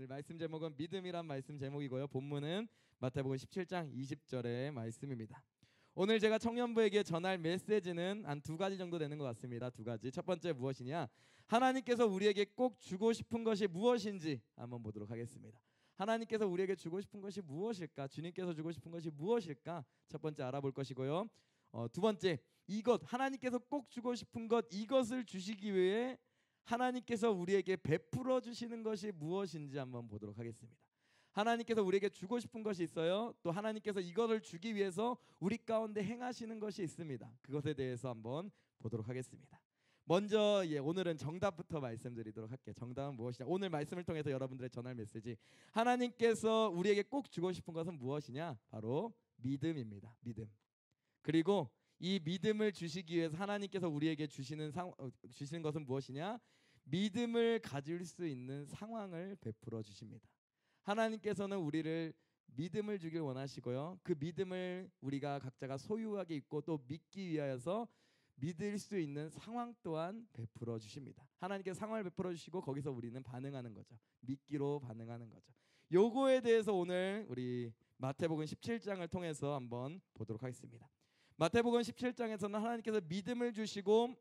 오늘 말씀 제목은 믿음이란 말씀 제목이고요. 본문은 마태복음 17장 20절의 말씀입니다. 오늘 제가 청년부에게 전할 메시지는 한 두 가지 정도 되는 것 같습니다. 두 가지. 첫 번째 무엇이냐? 하나님께서 우리에게 꼭 주고 싶은 것이 무엇인지 한번 보도록 하겠습니다. 하나님께서 우리에게 주고 싶은 것이 무엇일까? 주님께서 주고 싶은 것이 무엇일까? 첫 번째 알아볼 것이고요. 어, 두 번째 이것 하나님께서 꼭 주고 싶은 것 이것을 주시기 위해 하나님께서 우리에게 베풀어 주시는 것이 무엇인지 한번 보도록 하겠습니다. 하나님께서 우리에게 주고 싶은 것이 있어요. 또 하나님께서 이것을 주기 위해서 우리 가운데 행하시는 것이 있습니다. 그것에 대해서 한번 보도록 하겠습니다. 먼저 예, 오늘은 정답부터 말씀드리도록 할게요. 정답은 무엇이냐? 오늘 말씀을 통해서 여러분들의 전할 메시지 하나님께서 우리에게 꼭 주고 싶은 것은 무엇이냐? 바로 믿음입니다. 믿음. 그리고 이 믿음을 주시기 위해서 하나님께서 우리에게 주시는 상, 어, 주시는 것은 무엇이냐? 믿음을 가질 수 있는 상황을 베풀어 주십니다. 하나님께서는 우리를 믿음을 주길 원하시고요. 그 믿음을 우리가 각자가 소유하게 있고 또 믿기 위하여서 믿을 수 있는 상황 또한 베풀어 주십니다. 하나님께 상황을 베풀어 주시고 거기서 우리는 반응하는 거죠. 믿기로 반응하는 거죠. 요거에 대해서 오늘 우리 마태복음 17장을 통해서 한번 보도록 하겠습니다. 마태복음 17장에서는 하나님께서 믿음을 주시고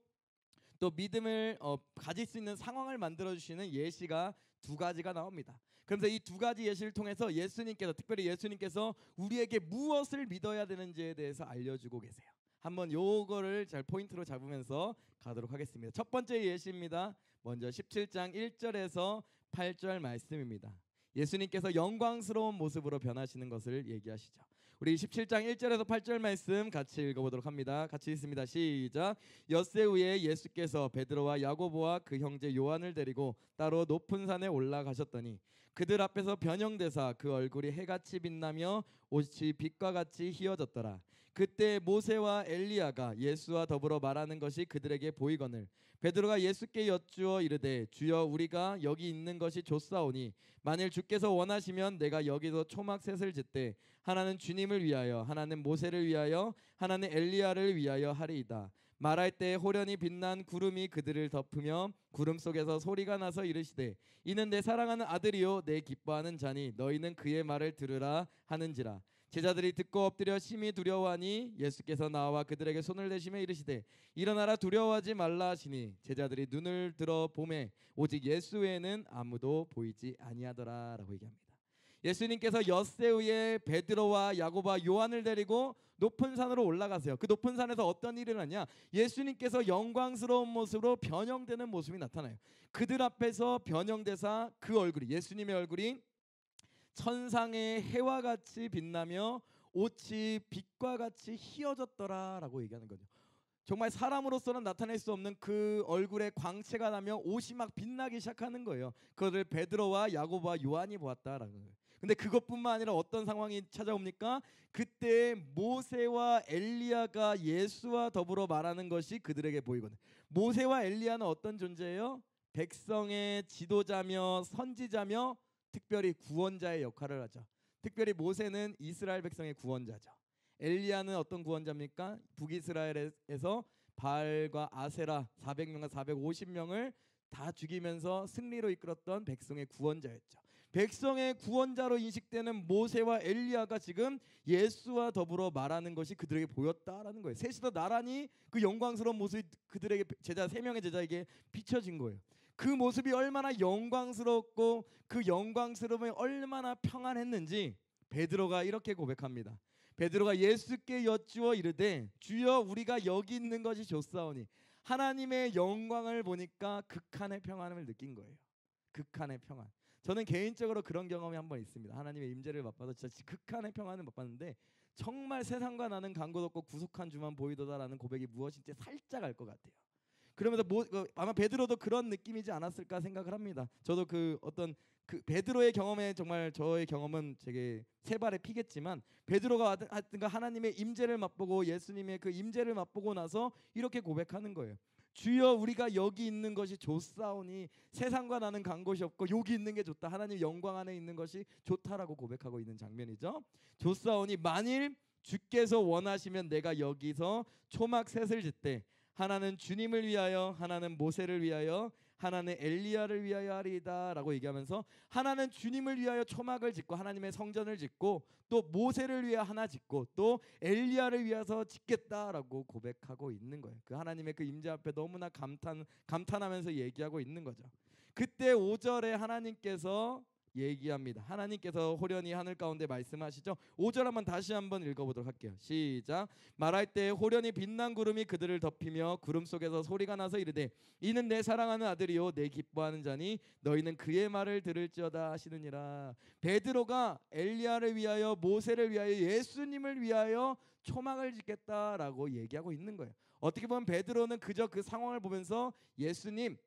또 믿음을 어, 가질 수 있는 상황을 만들어 주시는 예시가 두 가지가 나옵니다. 그래서 이 두 가지 예시를 통해서 예수님께서 특별히 예수님께서 우리에게 무엇을 믿어야 되는지에 대해서 알려주고 계세요. 한번 요거를 잘 포인트로 잡으면서 가도록 하겠습니다. 첫 번째 예시입니다. 먼저 17장 1절에서 8절 말씀입니다. 예수님께서 영광스러운 모습으로 변하시는 것을 얘기하시죠. 우리 17장 1절에서 8절 말씀 같이 읽어보도록 합니다. 같이 읽습니다. 시작. 엿새 후에 예수께서 베드로와 야고보와 그 형제 요한을 데리고 따로 높은 산에 올라가셨더니 그들 앞에서 변형되사 그 얼굴이 해같이 빛나며 옷이 빛과 같이 희어졌더라. 그때 모세와 엘리야가 예수와 더불어 말하는 것이 그들에게 보이거늘 베드로가 예수께 여쭈어 이르되 주여 우리가 여기 있는 것이 좋사오니 만일 주께서 원하시면 내가 여기서 초막 셋을 짓되 하나는 주님을 위하여 하나는 모세를 위하여 하나는 엘리야를 위하여 하리이다 말할 때 호련히 빛난 구름이 그들을 덮으며 구름 속에서 소리가 나서 이르시되 이는 내 사랑하는 아들이요 내 기뻐하는 자니 너희는 그의 말을 들으라 하는지라 제자들이 듣고 엎드려 심히 두려워하니 예수께서 나와 그들에게 손을 대시며 이르시되 일어나라 두려워하지 말라 하시니 제자들이 눈을 들어 보매 오직 예수 외에는 아무도 보이지 아니하더라라고 얘기합니다. 예수님께서 엿새 후에 베드로와 야고보와 요한을 데리고 높은 산으로 올라가세요. 그 높은 산에서 어떤 일이 일어나냐? 예수님께서 영광스러운 모습으로 변형되는 모습이 나타나요. 그들 앞에서 변형되사 그 얼굴이 예수님의 얼굴이 천상의 해와 같이 빛나며 옷이 빛과 같이 희어졌더라라고 얘기하는 거죠. 정말 사람으로서는 나타낼 수 없는 그 얼굴에 광채가 나며 옷이 막 빛나기 시작하는 거예요. 그것을 베드로와 야고보와 요한이 보았다라는 거예요. 근데 그것뿐만 아니라 어떤 상황이 찾아옵니까? 그때 모세와 엘리야가 예수와 더불어 말하는 것이 그들에게 보이거든. 모세와 엘리야는 어떤 존재예요? 백성의 지도자며 선지자며 특별히 구원자의 역할을 하죠. 특별히 모세는 이스라엘 백성의 구원자죠. 엘리야는 어떤 구원자입니까? 북이스라엘에서 바알과 아세라 400명과 450명을 다 죽이면서 승리로 이끌었던 백성의 구원자였죠. 백성의 구원자로 인식되는 모세와 엘리야가 지금 예수와 더불어 말하는 것이 그들에게 보였다라는 거예요. 셋이 다 나란히 그 영광스러운 모습이 그들에게 제자 세 명의 제자에게 비춰진 거예요. 그 모습이 얼마나 영광스럽고 그 영광스러움이 얼마나 평안했는지 베드로가 이렇게 고백합니다. 베드로가 예수께 여쭈어 이르되 주여 우리가 여기 있는 것이 좋사오니 하나님의 영광을 보니까 극한의 평안을 느낀 거예요. 극한의 평안. 저는 개인적으로 그런 경험이 한 번 있습니다. 하나님의 임재를 맛봐서 진짜 극한의 평안을 맛봤는데 정말 세상과 나는 간곳 없고 구속한 주만 보이도다라는 고백이 무엇인지 살짝 알 것 같아요. 그러면서 뭐, 그 아마 베드로도 그런 느낌이지 않았을까 생각을 합니다. 저도 그 어떤 그 베드로의 경험에 정말 저의 경험은 되게 세 발에 피겠지만 베드로가 하여튼가 하나님의 임재를 맛보고 예수님의 그 임재를 맛보고 나서 이렇게 고백하는 거예요. 주여 우리가 여기 있는 것이 좋사오니 세상과 나는 간 곳이 없고 여기 있는 게 좋다. 하나님 영광 안에 있는 것이 좋다라고 고백하고 있는 장면이죠. 좋사오니 만일 주께서 원하시면 내가 여기서 초막 셋을 짓되 하나는 주님을 위하여 하나는 모세를 위하여 하나는 엘리야를 위하여 하리이다라고 얘기하면서 하나는 주님을 위하여 초막을 짓고 하나님의 성전을 짓고 또 모세를 위해 하나 짓고 또 엘리야를 위해서 짓겠다라고 고백하고 있는 거예요. 그 하나님의 그 임재 앞에 너무나 감탄 감탄하면서 얘기하고 있는 거죠. 그때 5절에 하나님께서 얘기합니다. 하나님께서 호련히 하늘 가운데 말씀하시죠. 5절 한번 다시 한번 읽어보도록 할게요. 시작. 말할 때 호련히 빛난 구름이 그들을 덮이며 구름 속에서 소리가 나서 이르되 이는 내 사랑하는 아들이요 내 기뻐하는 자니 너희는 그의 말을 들을지어다 하시느니라. 베드로가 엘리야를 위하여 모세를 위하여 예수님을 위하여 초막을 짓겠다라고 얘기하고 있는 거예요. 어떻게 보면 베드로는 그저 그 상황을 보면서 예수님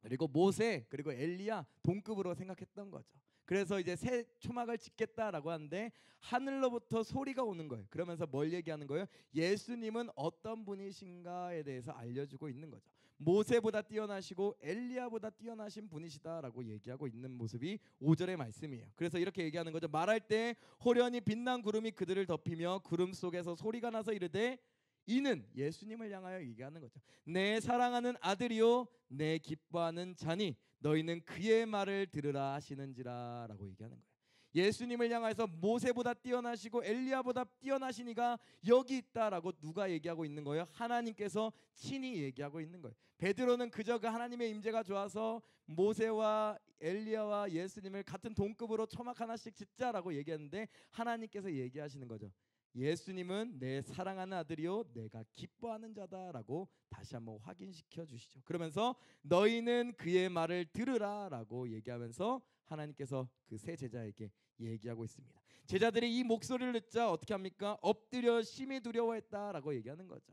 그리고 모세 그리고 엘리야 동급으로 생각했던 거죠. 그래서 이제 새 초막을 짓겠다라고 하는데 하늘로부터 소리가 오는 거예요. 그러면서 뭘 얘기하는 거예요? 예수님은 어떤 분이신가에 대해서 알려주고 있는 거죠. 모세보다 뛰어나시고 엘리야보다 뛰어나신 분이시다라고 얘기하고 있는 모습이 5절의 말씀이에요. 그래서 이렇게 얘기하는 거죠. 말할 때 호련히 빛난 구름이 그들을 덮이며 구름 속에서 소리가 나서 이르되 이는 예수님을 향하여 얘기하는 거죠. 내 사랑하는 아들이요 내 기뻐하는 자니 너희는 그의 말을 들으라 하시는지라라고 얘기하는 거예요. 예수님을 향해서 모세보다 뛰어나시고 엘리야보다 뛰어나신 이가 여기 있다라고 누가 얘기하고 있는 거예요? 하나님께서 친히 얘기하고 있는 거예요. 베드로는 그저 그 하나님의 임재가 좋아서 모세와 엘리야와 예수님을 같은 동급으로 초막 하나씩 짓자라고 얘기했는데 하나님께서 얘기하시는 거죠. 예수님은 내 사랑하는 아들이요 내가 기뻐하는 자다라고 다시 한번 확인시켜 주시죠. 그러면서 너희는 그의 말을 들으라라고 얘기하면서 하나님께서 그세 제자에게 얘기하고 있습니다. 제자들이 이 목소리를 듣자 어떻게 합니까? 엎드려 심히 두려워했다라고 얘기하는 거죠.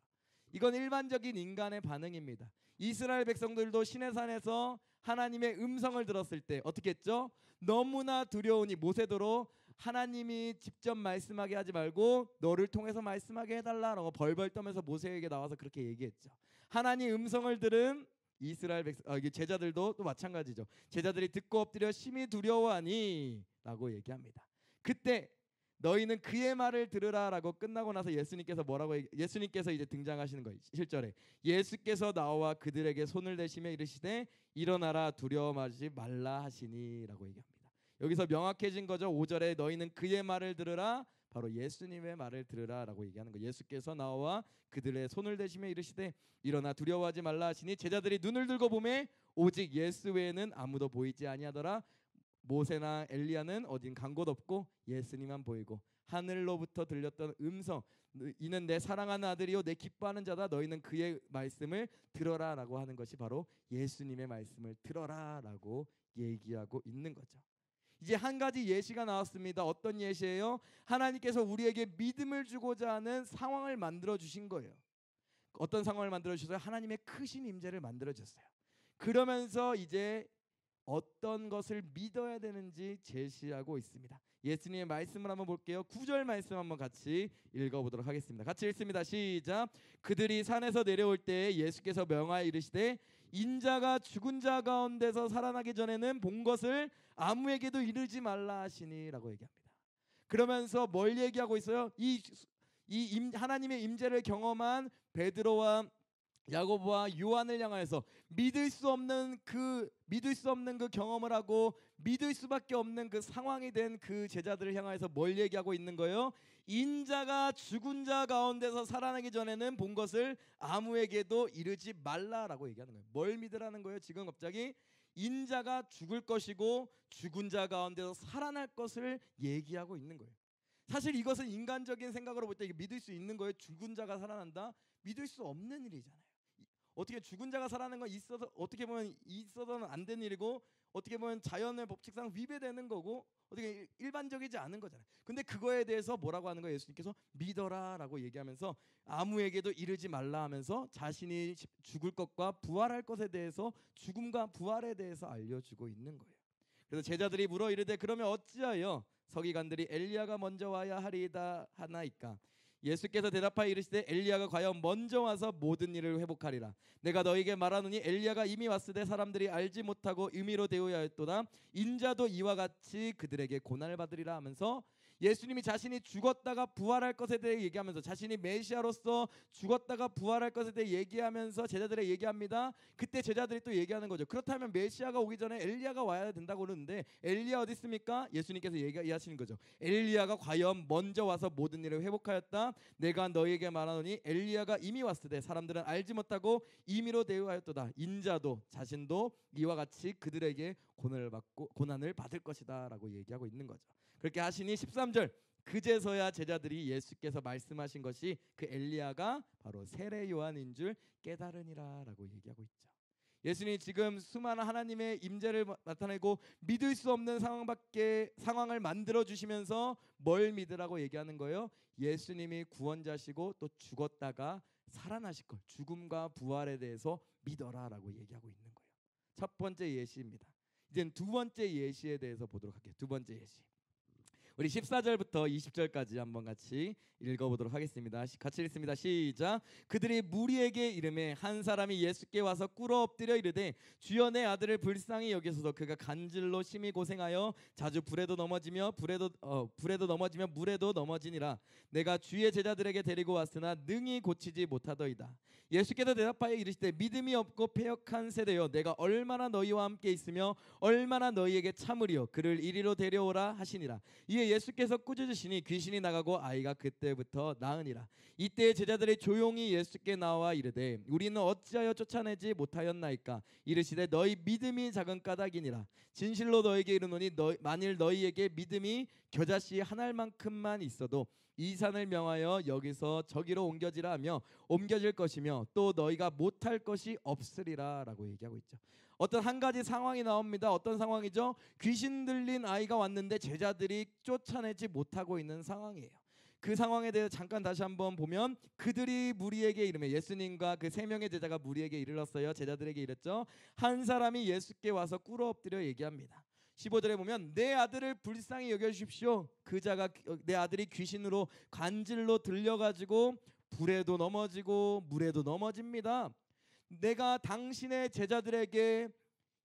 이건 일반적인 인간의 반응입니다. 이스라엘 백성들도 시내산에서 하나님의 음성을 들었을 때 어떻게 했죠? 너무나 두려우니 모세도로 하나님이 직접 말씀하게 하지 말고 너를 통해서 말씀하게 해달라라고 벌벌 떠면서 모세에게 나와서 그렇게 얘기했죠. 하나님 음성을 들은 이스라엘 백성 아, 제자들도 또 마찬가지죠. 제자들이 듣고 엎드려 심히 두려워하니라고 얘기합니다. 그때 너희는 그의 말을 들으라라고 끝나고 나서 예수님께서 뭐라고 얘기, 예수님께서 이제 등장하시는 거예요. 7절에 예수께서 나와 그들에게 손을 대시며 이르시되 일어나라 두려워하지 말라 하시니라고 얘기합니다. 여기서 명확해진 거죠. 5절에 너희는 그의 말을 들으라 바로 예수님의 말을 들으라라고 얘기하는 거. 예수께서 나와 그들의 손을 대시며 이르시되 일어나 두려워하지 말라 하시니 제자들이 눈을 들고 보매 오직 예수 외에는 아무도 보이지 아니하더라. 모세나 엘리야는 어딘 간 곳 없고 예수님만 보이고 하늘로부터 들렸던 음성 이는 내 사랑하는 아들이요 내 기뻐하는 자다 너희는 그의 말씀을 들어라라고 하는 것이 바로 예수님의 말씀을 들어라라고 얘기하고 있는 거죠. 이제 한 가지 예시가 나왔습니다. 어떤 예시예요? 하나님께서 우리에게 믿음을 주고자 하는 상황을 만들어 주신 거예요. 어떤 상황을 만들어 주셨어요? 하나님의 크신 임재를 만들어 주셨어요. 그러면서 이제 어떤 것을 믿어야 되는지 제시하고 있습니다. 예수님의 말씀을 한번 볼게요. 구절 말씀 한번 같이 읽어보도록 하겠습니다. 같이 읽습니다. 시작. 그들이 산에서 내려올 때 예수께서 명하여 이르시되 인자가 죽은 자 가운데서 살아나기 전에는 본 것을 아무에게도 이르지 말라 하시니라고 얘기합니다. 그러면서 뭘 얘기하고 있어요? 이, 이 임, 하나님의 임재를 경험한 베드로와 야고보와 요한을 향하여서 믿을 수 없는 그 믿을 수 없는 그 경험을 하고 믿을 수밖에 없는 그 상황이 된 그 제자들을 향하여서 뭘 얘기하고 있는 거예요? 인자가 죽은 자 가운데서 살아나기 전에는 본 것을 아무에게도 이르지 말라라고 얘기하는 거예요. 뭘 믿으라는 거예요? 지금 갑자기 인자가 죽을 것이고 죽은 자 가운데서 살아날 것을 얘기하고 있는 거예요. 사실 이것은 인간적인 생각으로 볼 때 믿을 수 있는 거예요. 죽은 자가 살아난다? 믿을 수 없는 일이잖아요. 어떻게 죽은 자가 살아나는 건 있어서 어떻게 보면 있어서는 안 되는 일이고 어떻게 보면 자연의 법칙상 위배되는 거고 어떻게 일반적이지 않은 거잖아요. 근데 그거에 대해서 뭐라고 하는 거예요? 예수님께서 믿어라라고 얘기하면서 아무에게도 이르지 말라 하면서 자신이 죽을 것과 부활할 것에 대해서 죽음과 부활에 대해서 알려주고 있는 거예요. 그래서 제자들이 물어 이르되 그러면 어찌하여 서기관들이 엘리야가 먼저 와야 하리이다 하나이까 예수께서 대답하여 이르시되 엘리야가 과연 먼저 와서 모든 일을 회복하리라. 내가 너에게 말하노니 엘리야가 이미 때 사람들이 알지 못하고 의미로 대우하였도다. 인자도 이와 같이 그들에게 고난을 받으리라 하면서 예수님이 자신이 죽었다가 부활할 것에 대해 얘기하면서 자신이 메시아로서 죽었다가 부활할 것에 대해 얘기하면서 제자들에게 얘기합니다. 그때 제자들이 또 얘기하는 거죠. 그렇다면 메시아가 오기 전에 엘리야가 와야 된다고 그러는데 엘리야 어디 있습니까? 예수님께서 얘기하시는 거죠. 엘리야가 과연 먼저 와서 모든 일을 회복하였다. 내가 너희에게 말하노니 엘리야가 이미 때 사람들은 알지 못하고 임의로 대우하였도다. 인자도 자신도 이와 같이 그들에게 고난을 받고 고난을 받을 것이다라고 얘기하고 있는 거죠. 그렇게 하시니 13절 그제서야 제자들이 예수께서 말씀하신 것이 그 엘리야가 바로 세례 요한인 줄 깨달으니라라고 얘기하고 있죠. 예수님이 지금 수많은 하나님의 임재를 나타내고 믿을 수 없는 상황밖에 상황을 만들어 주시면서 뭘 믿으라고 얘기하는 거예요? 예수님이 구원자시고 또 죽었다가 살아나실 걸 죽음과 부활에 대해서 믿어라라고 얘기하고 있는 거예요. 첫 번째 예시입니다. 이제 두 번째 예시에 대해서 보도록 할게요. 두 번째 예시. 우리 14절부터 20절까지 한번 같이 읽어보도록 하겠습니다. 시- 같이 읽습니다. 시작. 그들이 무리에게 이름에 한 사람이 예수께 와서 꿇어 엎드려 이르되 주여 내 아들을 불쌍히 여기소서 그가 간질로 심히 고생하여 자주 불에도 넘어지며 불에도 어, 불에도 넘어지며 물에도 넘어지니라 내가 주의 제자들에게 데리고 왔으나 능히 고치지 못하더이다. 예수께서 대답하여 이르시되 믿음이 없고 패역한 세대여 내가 얼마나 너희와 함께 있으며 얼마나 너희에게 참으리요 그를 이리로 데려오라 하시니라 이에 예수께서 꾸짖으시니 귀신이 나가고 아이가 그때부터 나으니라. 이때 제자들이 조용히 예수께 나와 이르되 우리는 어찌하여 쫓아내지 못하였나이까? 이르시되 너희 믿음이 작은 까닭이니라. 진실로 너에게 이르노니 너, 만일 너희에게 믿음이 겨자씨 한 알만큼만 있어도 이 산을 명하여 여기서 저기로 옮겨지라 하며 옮겨질 것이며 또 너희가 못할 것이 없으리라라고 얘기하고 있죠. 어떤 한 가지 상황이 나옵니다. 어떤 상황이죠? 귀신 들린 아이가 왔는데 제자들이 쫓아내지 못하고 있는 상황이에요. 그 상황에 대해서 잠깐 다시 한번 보면 그들이 무리에게 이름에 예수님과 그 세 명의 제자가 무리에게 이르렀어요. 제자들에게 이랬죠. 한 사람이 예수께 와서 꿇어 엎드려 얘기합니다. 15절에 보면 내 아들을 불쌍히 여겨 주십시오. 그 자가 어, 내 아들이 귀신으로 관질로 들려 가지고 불에도 넘어지고 물에도 넘어집니다. 내가 당신의 제자들에게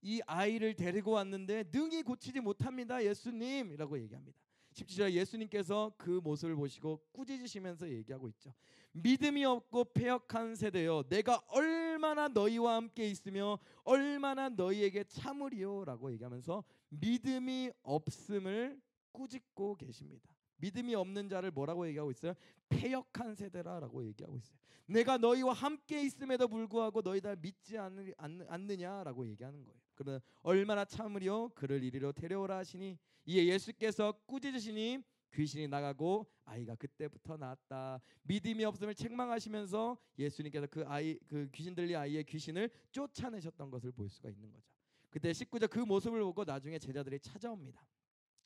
이 아이를 데리고 왔는데 능히 고치지 못합니다. 예수님이라고 얘기합니다. 17절 예수님께서 그 모습을 보시고 꾸짖으시면서 얘기하고 있죠. 믿음이 없고 패역한 세대여 내가 얼마나 너희와 함께 있으며 얼마나 너희에게 참으리요라고 얘기하면서 믿음이 없음을 꾸짖고 계십니다. 믿음이 없는 자를 뭐라고 얘기하고 있어요? 패역한 세대라라고 얘기하고 있어요. 내가 너희와 함께 있음에도 불구하고 너희 다 믿지 않느냐라고 얘기하는 거예요. 그러면 얼마나 참으리요 그를 이리로 데려오라 하시니 이에 예수께서 꾸짖으시니 귀신이 나가고 아이가 그때부터 나았다. 믿음이 없음을 책망하시면서 예수님께서 그 아이 그 귀신 들린 아이의 귀신을 쫓아내셨던 것을 볼 수가 있는 거죠. 그때 19절 그 모습을 보고 나중에 제자들이 찾아옵니다.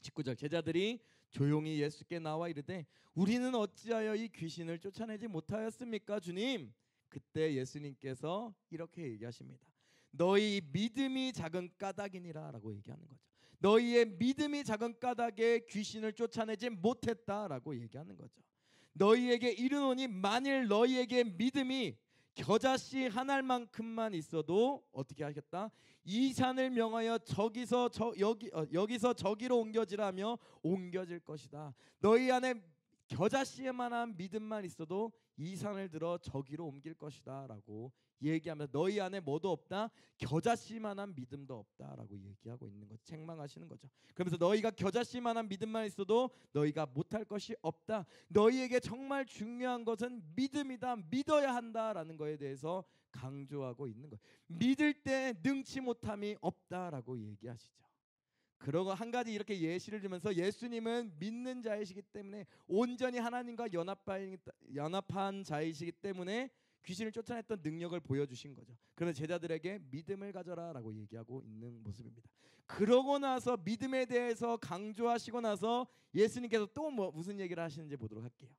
19절 제자들이 조용히 예수께 나와 이르되 우리는 어찌하여 이 귀신을 쫓아내지 못하였습니까 주님? 그때 예수님께서 이렇게 얘기하십니다. 너희 믿음이 작은 까닭이니라라고 얘기하는 거죠. 너희의 믿음이 작은 까닭에 귀신을 쫓아내지 못했다라고 얘기하는 거죠. 너희에게 이르노니 만일 너희에게 믿음이 겨자씨 한 알만큼만 있어도 어떻게 하겠다? 이 산을 명하여 저기서 저 여기 어, 여기서 저기로 옮겨지라며 옮겨질 것이다. 너희 안에 겨자씨만한 믿음만 있어도 이 산을 들어 저기로 옮길 것이다라고 얘기하면서 너희 안에 뭐도 없다 겨자씨만한 믿음도 없다라고 얘기하고 있는 것 책망하시는 거죠. 그러면서 너희가 겨자씨만한 믿음만 있어도 너희가 못할 것이 없다. 너희에게 정말 중요한 것은 믿음이다. 믿어야 한다라는 거에 대해서 강조하고 있는 거예요. 믿을 때 능치 못함이 없다라고 얘기하시죠. 그러고 한 가지 이렇게 예시를 들면서 예수님은 믿는 자이시기 때문에 온전히 하나님과 연합한, 자이시기 때문에 귀신을 쫓아냈던 능력을 보여주신 거죠. 그래서 제자들에게 믿음을 가져라라고 얘기하고 있는 모습입니다. 그러고 나서 믿음에 대해서 강조하시고 나서 예수님께서 또 뭐 무슨 얘기를 하시는지 보도록 할게요.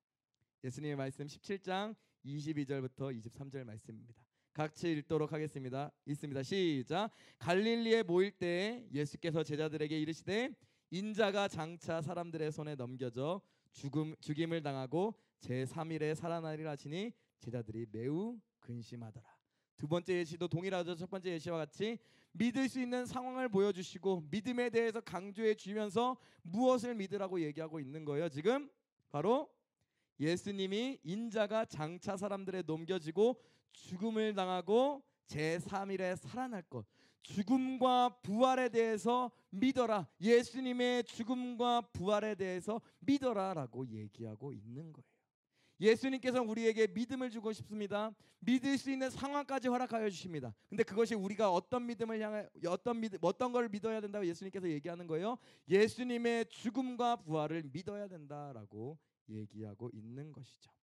예수님의 말씀 17장 22절부터 23절 말씀입니다. 같이 읽도록 하겠습니다. 있습니다. 시작. 갈릴리에 모일 때 예수께서 제자들에게 이르시되 인자가 장차 사람들의 손에 넘겨져 죽음 죽임을 당하고 제 3일에 살아나리라 하시니 제자들이 매우 근심하더라. 두 번째 예시도 동일하죠. 첫 번째 예시와 같이 믿을 수 있는 상황을 보여주시고 믿음에 대해서 강조해 주면서 무엇을 믿으라고 얘기하고 있는 거예요. 지금 바로 예수님이 인자가 장차 사람들에 넘겨지고 죽음을 당하고 제3일에 살아날 것. 죽음과 부활에 대해서 믿어라. 예수님의 죽음과 부활에 대해서 믿어라라고 얘기하고 있는 거예요. 예수님께서 우리에게 믿음을 주고 싶습니다. 믿을 수 있는 상황까지 허락하여 주십니다. 근데 그것이 우리가 어떤 믿음을 향해 어떤 믿 어떤 걸 믿어야 된다고 예수님께서 얘기하는 거예요. 예수님의 죽음과 부활을 믿어야 된다라고 얘기하고 있는 것이죠.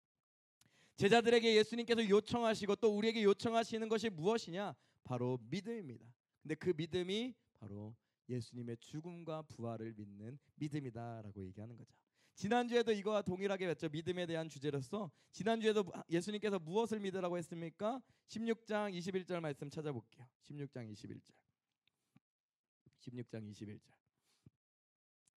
제자들에게 예수님께서 요청하시고 또 우리에게 요청하시는 것이 무엇이냐? 바로 믿음입니다. 근데 그 믿음이 바로 예수님의 죽음과 부활을 믿는 믿음이다라고 얘기하는 거죠. 지난주에도 이거와 동일하게 했죠. 믿음에 대한 주제로서 지난주에도 예수님께서 무엇을 믿으라고 했습니까? 16장 21절 말씀 찾아볼게요. 16장 21절. 16장 21절.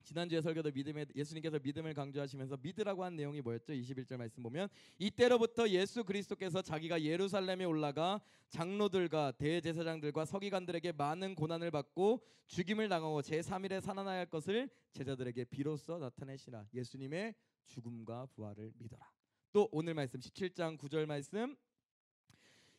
지난주에 설교도 믿음에 예수님께서 믿음을 강조하시면서 믿으라고 한 내용이 뭐였죠? 21절 말씀 보면 이때로부터 예수 그리스도께서 자기가 예루살렘에 올라가 장로들과 대제사장들과 서기관들에게 많은 고난을 받고 죽임을 당하고 제3일에 살아나야 할 것을 제자들에게 비로소 나타내시라. 예수님의 죽음과 부활을 믿어라. 또 오늘 말씀 17장 9절 말씀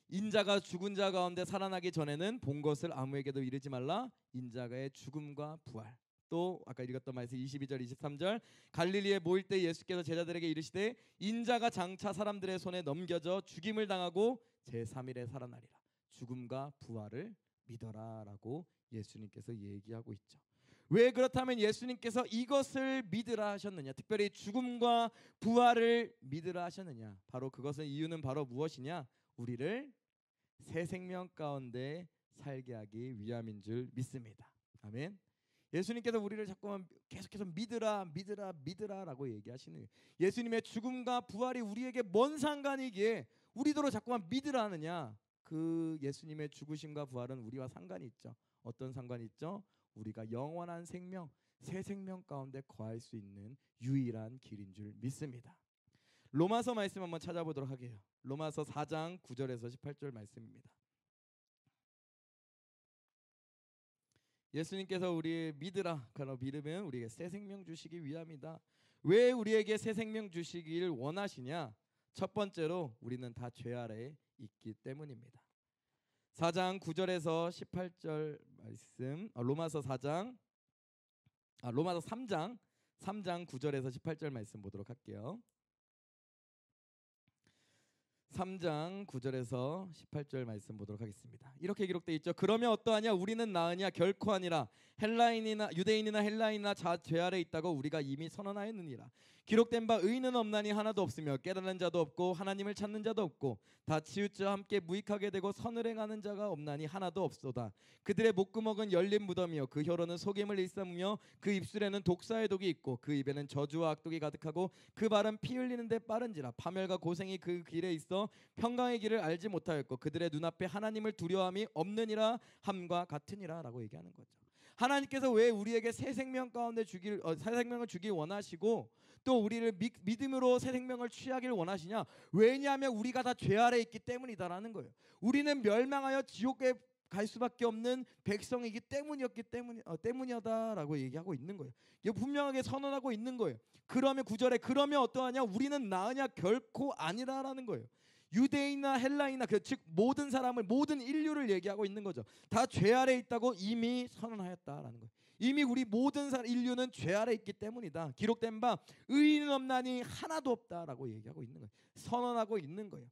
인자가 죽은 자 가운데 살아나기 전에는 본 것을 아무에게도 이르지 말라. 인자가의 죽음과 부활. 또 아까 읽었던 말씀 22절 23절 갈릴리에 모일 때 예수께서 제자들에게 이르시되 인자가 장차 사람들의 손에 넘겨져 죽임을 당하고 제3일에 살아나리라 죽음과 부활을 믿어라라고 예수님께서 얘기하고 있죠. 왜 그렇다면 예수님께서 이것을 믿으라 하셨느냐? 특별히 죽음과 부활을 믿으라 하셨느냐? 바로 그것은 이유는 바로 무엇이냐? 우리를 새 생명 가운데 살게 하기 위함인 줄 믿습니다. 아멘. 예수님께서 우리를 자꾸만 계속해서 믿으라 믿으라 믿으라라고 얘기하시는. 예수님의 죽음과 부활이 우리에게 뭔 상관이기에 우리도로 자꾸만 믿으라 하느냐? 그 예수님의 죽으심과 부활은 우리와 상관이 있죠. 어떤 상관이 있죠? 우리가 영원한 생명, 새 생명 가운데 거할 수 있는 유일한 길인 줄 믿습니다. 로마서 말씀 한번 찾아보도록 하게요. 로마서 4장 9절에서 18절 말씀입니다. 예수님께서 우리 믿으라 그러 믿으면 우리에게 새 생명 주시기 위함이다. 왜 우리에게 새 생명 주시길 원하시냐? 첫 번째로 우리는 다 죄 아래에 있기 때문입니다. 4장 9절에서 18절 말씀 아, 로마서 4장 아 로마서 3장 3장 9절에서 18절 말씀 보도록 할게요. 3장 9절에서 18절 말씀 보도록 하겠습니다. 이렇게 기록되어 있죠. 그러면 어떠하냐? 우리는 나으냐? 결코 아니라 헬라인이나 유대인이나 헬라인이나 자 죄 아래 있다고 우리가 이미 선언하였느니라. 기록된 바 의는 없나니 하나도 없으며 깨달은 자도 없고 하나님을 찾는 자도 없고 다 치우쳐 함께 무익하게 되고 선을 행하는 자가 없나니 하나도 없소다. 그들의 목구멍은 열린 무덤이요 그 혀로는 속임을 일삼으며 그 입술에는 독사의 독이 있고 그 입에는 저주와 악독이 가득하고 그 발은 피 흘리는 데 빠른지라 파멸과 고생이 그 길에 있어 평강의 길을 알지 못하였고 그들의 눈앞에 하나님을 두려움이 없느니라 함과 같으니라라고 얘기하는 거죠. 하나님께서 왜 우리에게 새 생명 가운데 주길 어, 새 생명을 주길 원하시고 또 우리를 미, 믿음으로 새 생명을 취하길 원하시냐? 왜냐하면 우리가 다 죄 아래 있기 때문이다라는 거예요. 우리는 멸망하여 지옥에 갈 수밖에 없는 백성이기 때문이었기 때문 어, 때문이다라고 얘기하고 있는 거예요. 이거 분명하게 선언하고 있는 거예요. 그러면 구절에 그러면 어떠하냐? 우리는 나으냐 결코 아니라라는 거예요. 유대인이나 헬라이나 그 즉 모든 사람을 모든 인류를 얘기하고 있는 거죠. 다 죄 아래 있다고 이미 선언하였다라는 거예요. 이미 우리 모든 사람 인류는 죄 아래 있기 때문이다. 기록된 바 의인은 없나니 하나도 없다라고 얘기하고 있는 거예요. 선언하고 있는 거예요.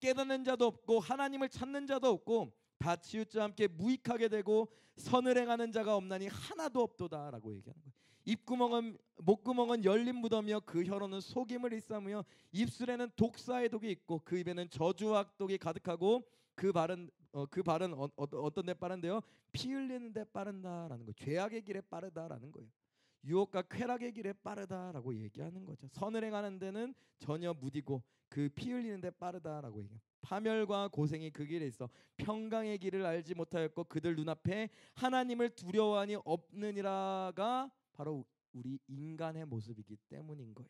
깨닫는 자도 없고 하나님을 찾는 자도 없고 다 치우자 함께 무익하게 되고 선을 행하는 자가 없나니 하나도 없도다라고 얘기하는 거예요. 입구멍은 목구멍은 열린 무덤이요 그 혀로는 속임을 일삼으며 입술에는 독사의 독이 있고 그 입에는 저주와 악독이 가득하고 그 발은 어, 그 발은 어, 어, 떤데 빠른데요 피 흘리는 데 빠른다라는 거 죄악의 길에 빠르다라는 거예요. 유혹과 쾌락의 길에 빠르다라고 얘기하는 거죠. 선을 행하는 데는 전혀 무디고 그 피 흘리는 데 빠르다라고 얘기해요. 파멸과 고생이 그 길에 있어 평강의 길을 알지 못하였고 그들 눈앞에 하나님을 두려워하니 없느니라가 바로 우리 인간의 모습이기 때문인 거예요.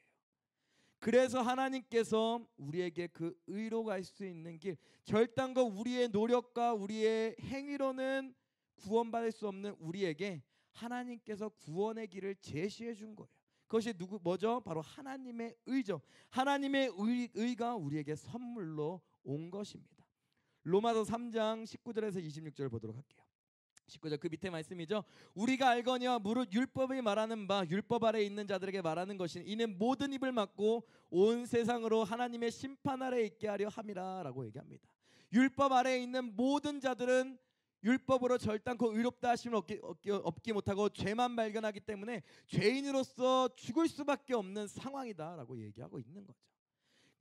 그래서 하나님께서 우리에게 그 의로 갈 수 있는 길, 절단과 우리의 노력과 우리의 행위로는 구원받을 수 없는 우리에게 하나님께서 구원의 길을 제시해 준 거예요. 그것이 누구 뭐죠? 바로 하나님의 의죠. 하나님의 의, 의가 우리에게 선물로 온 것입니다. 로마서 3장 19절에서 26절 보도록 할게요. 19절 그 밑에 말씀이죠. 우리가 알거니와 무릇 율법이 말하는 바 율법 아래 있는 자들에게 말하는 것이 이는 모든 입을 막고 온 세상으로 하나님의 심판 아래 있게 하려 함이라라고 얘기합니다. 율법 아래에 있는 모든 자들은 율법으로 절단코 의롭다 하심을 얻기, 얻기, 얻기 못하고 죄만 발견하기 때문에 죄인으로서 죽을 수밖에 없는 상황이다라고 얘기하고 있는 거죠.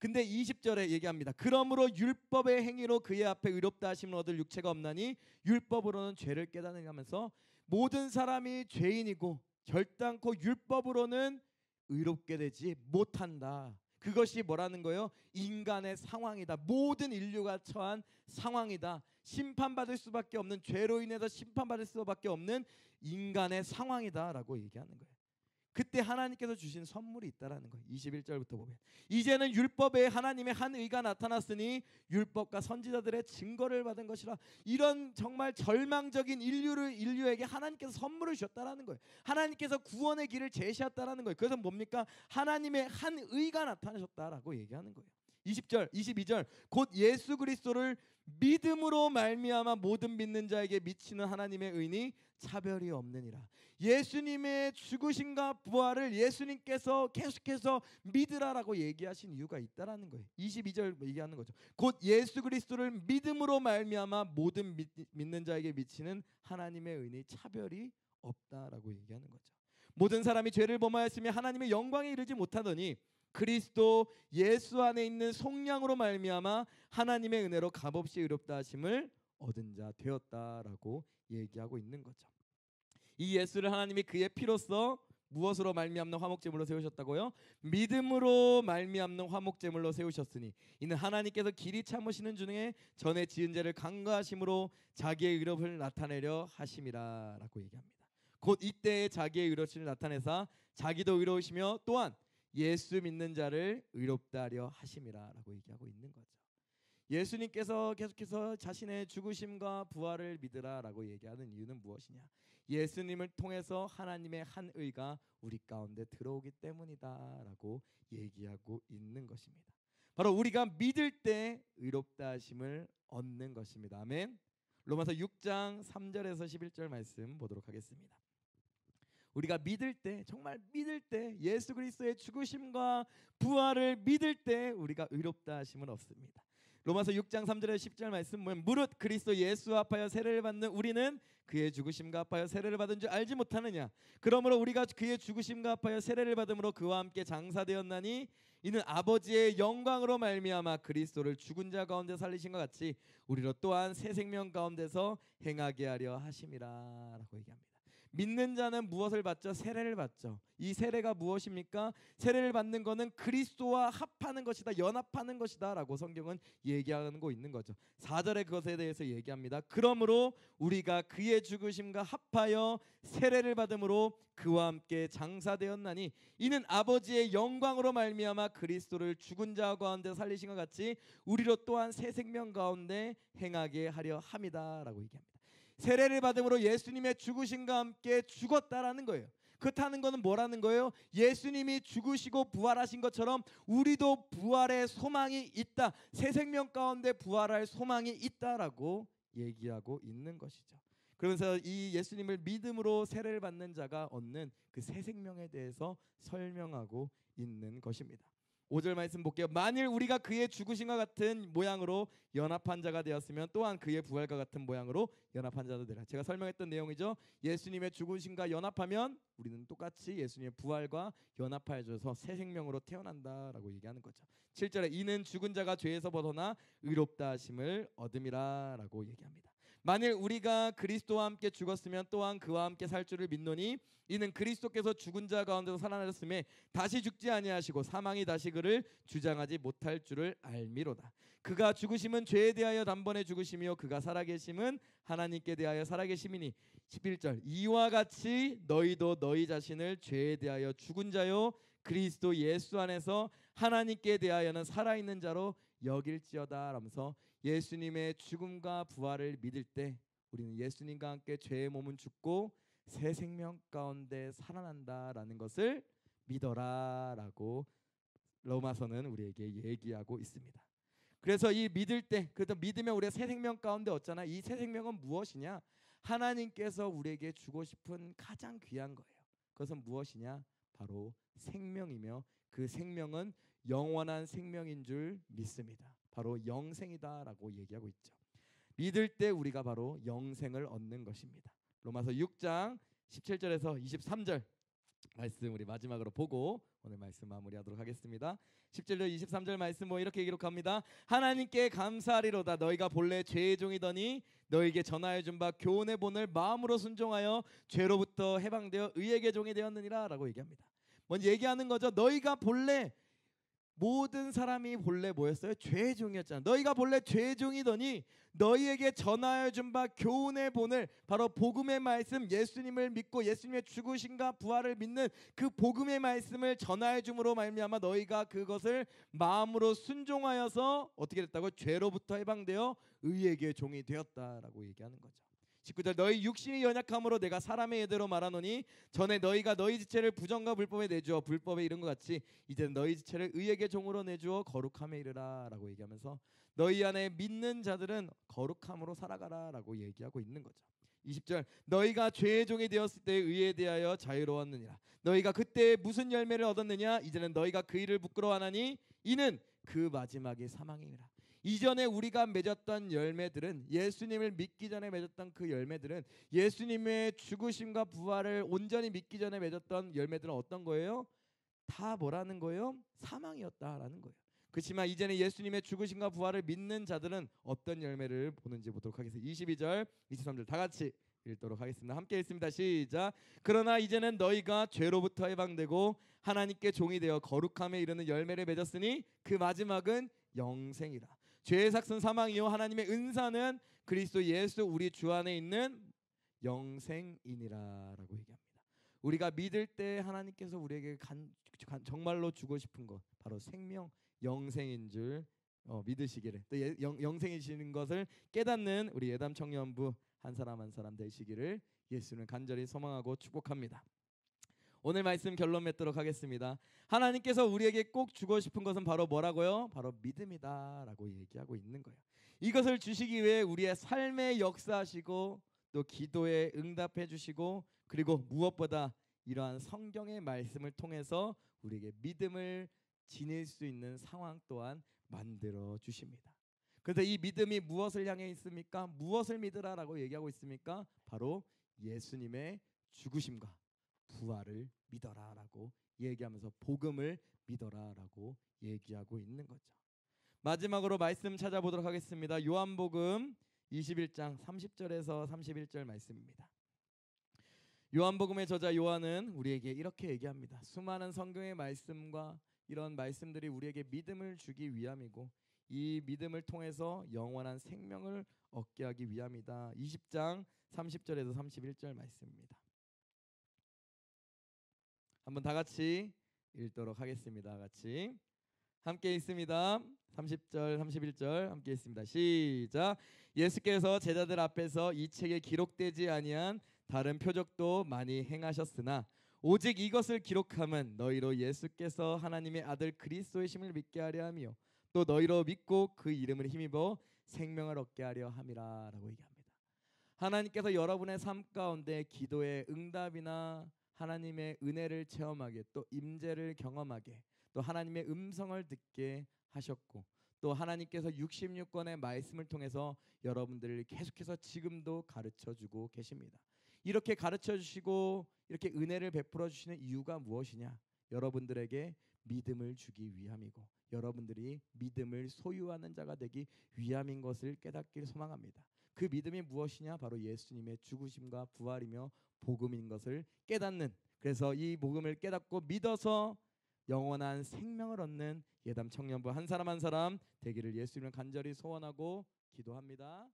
근데 20절에 얘기합니다. 그러므로 율법의 행위로 그의 앞에 의롭다 하심을 얻을 육체가 없나니 율법으로는 죄를 깨닫느냐 하면서 모든 사람이 죄인이고 결단코 율법으로는 의롭게 되지 못한다. 그것이 뭐라는 거예요? 인간의 상황이다. 모든 인류가 처한 상황이다. 심판받을 수밖에 없는 죄로 인해서 심판받을 수밖에 없는 인간의 상황이다라고 얘기하는 거예요. 그때 하나님께서 주신 선물이 있다라는 거예요. 21절부터 보면 이제는 율법에 하나님의 한 의가 나타났으니 율법과 선지자들의 증거를 받은 것이라 이런 정말 절망적인 인류를 인류에게 하나님께서 선물을 주셨다라는 거예요. 하나님께서 구원의 길을 제시했다라는 거예요. 그래서 뭡니까? 하나님의 한 의가 나타나셨다라고 얘기하는 거예요. 20절, 22절 곧 예수 그리스도를 믿음으로 말미암아 모든 믿는 자에게 미치는 하나님의 의니 차별이 없느니라. 예수님의 죽으심과 부활을 예수님께서 계속해서 믿으라라고 얘기하신 이유가 있다라는 거예요. 22절 얘기하는 거죠. 곧 예수 그리스도를 믿음으로 말미암아 모든 믿, 믿는 자에게 미치는 하나님의 의니 차별이 없다라고 얘기하는 거죠. 모든 사람이 죄를 범하였으며 하나님의 영광에 이르지 못하더니 그리스도 예수 안에 있는 속량으로 말미암아 하나님의 은혜로 값없이 의롭다 하심을 얻은 자 되었다라고 얘기하고 있는 거죠. 이 예수를 하나님이 그의 피로써 무엇으로 말미암는 화목제물로 세우셨다고요? 믿음으로 말미암는 화목제물로 세우셨으니 이는 하나님께서 길이 참으시는 중에 전에 지은 죄를 간과하심으로 자기의 의롭을 나타내려 하심이라라고 얘기합니다. 곧 이때에 자기의 의롭심을 나타내사 자기도 의로우시며 또한 예수 믿는 자를 의롭다 하려 하심이라라고 얘기하고 있는 거죠. 예수님께서 계속해서 자신의 죽으심과 부활을 믿으라라고 얘기하는 이유는 무엇이냐? 예수님을 통해서 하나님의 한 의가 우리 가운데 들어오기 때문이다라고 얘기하고 있는 것입니다. 바로 우리가 믿을 때 의롭다 하심을 얻는 것입니다. 아멘. 로마서 6장 3절에서 11절 말씀 보도록 하겠습니다. 우리가 믿을 때 정말 믿을 때 예수 그리스도의 죽으심과 부활을 믿을 때 우리가 의롭다 하심은 없습니다. 로마서 6장 3절에 10절 말씀 보면 무릇 그리스도 예수 앞하여 세례를 받는 우리는 그의 죽으심과 합하여 세례를 받은 줄 알지 못하느냐 그러므로 우리가 그의 죽으심과 합하여 세례를 받음으로 그와 함께 장사되었나니 이는 아버지의 영광으로 말미암아 그리스도를 죽은 자 가운데 살리신 것 같이 우리로 또한 새 생명 가운데서 행하게 하려 하심이라라고 얘기합니다. 믿는 자는 무엇을 받죠? 세례를 받죠. 이 세례가 무엇입니까? 세례를 받는 것은 그리스도와 합하는 것이다. 연합하는 것이다라고 성경은 얘기하는 거 있는 거죠. 4절에 그것에 대해서 얘기합니다. 그러므로 우리가 그의 죽으심과 합하여 세례를 받음으로 그와 함께 장사되었나니 이는 아버지의 영광으로 말미암아 그리스도를 죽은 자 가운데 살리신 것 같이 우리로 또한 새 생명 가운데 행하게 하려 함이다라고 얘기합니다. 세례를 받음으로 예수님의 죽으심과 함께 죽었다라는 거예요. 그렇다는 것은 뭐라는 거예요? 예수님이 죽으시고 부활하신 것처럼 우리도 부활의 소망이 있다. 새 생명 가운데 부활할 소망이 있다라고 얘기하고 있는 것이죠. 그러면서 이 예수님을 믿음으로 세례를 받는 자가 얻는 그 새 생명에 대해서 설명하고 있는 것입니다. 5절 말씀 볼게요. 만일 우리가 그의 죽으신과 같은 모양으로 연합한 자가 되었으면 또한 그의 부활과 같은 모양으로 연합한 자도 되라. 제가 설명했던 내용이죠. 예수님의 죽으심과 연합하면 우리는 똑같이 예수님의 부활과 연합하여져서 새 생명으로 태어난다라고 얘기하는 거죠. 7절에 이는 죽은 자가 죄에서 벗어나 의롭다 하심을 얻음이라라고 얘기합니다. 만일 우리가 그리스도와 함께 죽었으면 또한 그와 함께 살 줄을 믿노니 이는 그리스도께서 죽은 자 가운데서 살아나셨음에 다시 죽지 아니하시고 사망이 다시 그를 주장하지 못할 줄을 알미로다. 그가 죽으심은 죄에 대하여 단번에 죽으심이요 그가 살아계심은 하나님께 대하여 살아계심이니 11절 이와 같이 너희도 너희 자신을 죄에 대하여 죽은 자요 그리스도 예수 안에서 하나님께 대하여는 살아있는 자로 여길지어다 라면서 예수님의 죽음과 부활을 믿을 때 우리는 예수님과 함께 죄의 몸은 죽고 새 생명 가운데 살아난다라는 것을 믿어라라고 로마서는 우리에게 얘기하고 있습니다. 그래서 이 믿을 때, 그래도 믿으면 우리가 새 생명 가운데 얻잖아. 이 새 생명은 무엇이냐? 하나님께서 우리에게 주고 싶은 가장 귀한 거예요. 그것은 무엇이냐? 바로 생명이며 그 생명은 영원한 생명인 줄 믿습니다. 바로 영생이다라고 얘기하고 있죠. 믿을 때 우리가 바로 영생을 얻는 것입니다. 로마서 6장 17절에서 23절 말씀 우리 마지막으로 보고 오늘 말씀 마무리하도록 하겠습니다. 10절로 23절 말씀 뭐 이렇게 기록합니다. 하나님께 감사하리로다 너희가 본래 죄의 종이더니 너에게 전하여 준 바 교훈의 본을 마음으로 순종하여 죄로부터 해방되어 의에게 종이 되었느니라라고 얘기합니다. 먼저 얘기하는 거죠. 너희가 본래 모든 사람이 본래 뭐였어요? 죄의 종이었잖아. 너희가 본래 죄의 종이더니 너희에게 전하여 준 바 교훈의 본을 바로 복음의 말씀 예수님을 믿고 예수님의 죽으심과 부활을 믿는 그 복음의 말씀을 전하여 줌으로 말미암아 너희가 그것을 마음으로 순종하여서 어떻게 됐다고 죄로부터 해방되어 의에게 종이 되었다라고 얘기하는 거죠. 19절 너희 육신이 연약함으로 내가 사람의 예대로 말하노니 전에 너희가 너희 지체를 부정과 불법에 내주어 불법에 이른 것 같이 이제는 너희 지체를 의에게 종으로 내주어 거룩함에 이르라라고 얘기하면서 너희 안에 믿는 자들은 거룩함으로 살아가라라고 얘기하고 있는 거죠. 20절 너희가 죄의 종이 되었을 때 의에 대하여 자유로웠느니라. 너희가 그때 무슨 열매를 얻었느냐? 이제는 너희가 그 일을 부끄러워하나니 이는 그 마지막이 사망이라 이전에 우리가 맺었던 열매들은 예수님을 믿기 전에 맺었던 그 열매들은 예수님의 죽으심과 부활을 온전히 믿기 전에 맺었던 열매들은 어떤 거예요? 다 뭐라는 거예요? 사망이었다라는 거예요. 그렇지만 이제는 예수님의 죽으심과 부활을 믿는 자들은 어떤 열매를 보는지 보도록 하겠습니다. 22절, 23절 다 같이 읽도록 하겠습니다. 함께 읽습니다. 시작. 그러나 이제는 너희가 죄로부터 해방되고 하나님께 종이 되어 거룩함에 이르는 열매를 맺었으니 그 마지막은 영생이라. 죄의 삭은 사망이요 하나님의 은사는 그리스도 예수 우리 주 안에 있는 영생이니라라고 얘기합니다. 우리가 믿을 때 하나님께서 우리에게 간, 간, 정말로 주고 싶은 것 바로 생명 영생인 줄 어, 믿으시기를 또 예, 영, 영생이시는 것을 깨닫는 우리 예담 청년부 한 사람 한 사람 되시기를 예수는 간절히 소망하고 축복합니다. 오늘 말씀 결론 맺도록 하겠습니다. 하나님께서 우리에게 꼭 주고 싶은 것은 바로 뭐라고요? 바로 믿음이다라고 얘기하고 있는 거예요. 이것을 주시기 위해 우리의 삶에 역사하시고 또 기도에 응답해 주시고 그리고 무엇보다 이러한 성경의 말씀을 통해서 우리에게 믿음을 지닐 수 있는 상황 또한 만들어 주십니다. 그래서 이 믿음이 무엇을 향해 있습니까? 무엇을 믿으라라고 얘기하고 있습니까? 바로 예수님의 죽으심과 부활을 믿어라라고 얘기하면서 복음을 믿어라라고 얘기하고 있는 거죠. 마지막으로 말씀 찾아보도록 하겠습니다. 요한복음 21장 30절에서 31절 말씀입니다. 요한복음의 저자 요한은 우리에게 이렇게 얘기합니다. 수많은 성경의 말씀과 이런 말씀들이 우리에게 믿음을 주기 위함이고 이 믿음을 통해서 영원한 생명을 얻게 하기 위함이다. 20장 30절에서 31절 말씀입니다. 한번 다 같이 읽도록 하겠습니다. 같이 함께 읽습니다. 30절, 31절 함께 읽습니다. 시작. 예수께서 제자들 앞에서 이 책에 기록되지 아니한 다른 표적도 많이 행하셨으나 오직 이것을 기록함은 너희로 예수께서 하나님의 아들 그리스도의 심을 믿게 하려 함이요 또 너희로 믿고 그 이름을 힘입어 생명을 얻게 하려 함이라라고 얘기합니다. 하나님께서 여러분의 삶 가운데 기도의 응답이나 하나님의 은혜를 체험하게 또 임재를 경험하게 또 하나님의 음성을 듣게 하셨고 또 하나님께서 66권의 말씀을 통해서 여러분들을 계속해서 지금도 가르쳐 주고 계십니다. 이렇게 가르쳐 주시고 이렇게 은혜를 베풀어 주시는 이유가 무엇이냐? 여러분들에게 믿음을 주기 위함이고 여러분들이 믿음을 소유하는 자가 되기 위함인 것을 깨닫길 소망합니다. 그 믿음이 무엇이냐? 바로 예수님의 죽으심과 부활이며 복음인 것을 깨닫는 그래서 이 복음을 깨닫고 믿어서 영원한 생명을 얻는 예담 청년부 한 사람 한 사람 되기를 예수님을 간절히 소원하고 기도합니다.